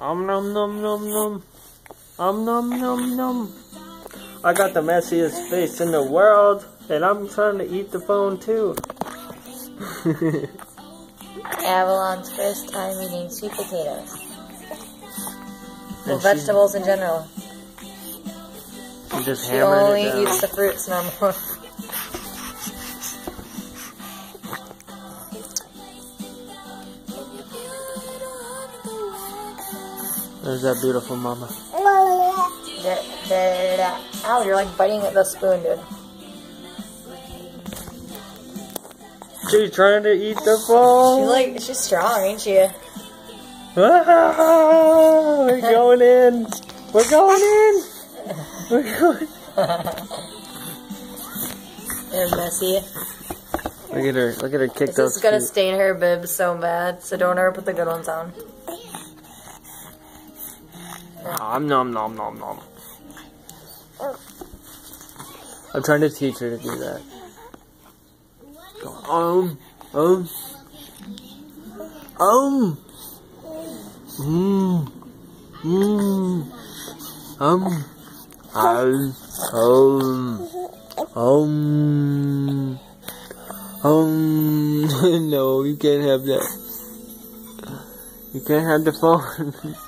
Um num num num num. Um num num num. I got the messiest face in the world, and I'm trying to eat the phone too. Avalon's first time eating sweet potatoes. Well, vegetables in general. She just She only eats the fruits no more. There's that beautiful mama. Da. Ow, you're like biting at the spoon, dude. She's trying to eat the She's phone. like, she's strong, ain't she? Ah, we're going in. We're going in. We're going. They're messy. Look at her. Look at her kick This those is gonna feet. stain her bibs so bad, so don't ever put the good ones on. Nom nom nom nom nom. I'm trying to teach her to do that. Um, um, um, mmm, mmm, um, um, um, um, um. no, you can't have that. You can't have the phone.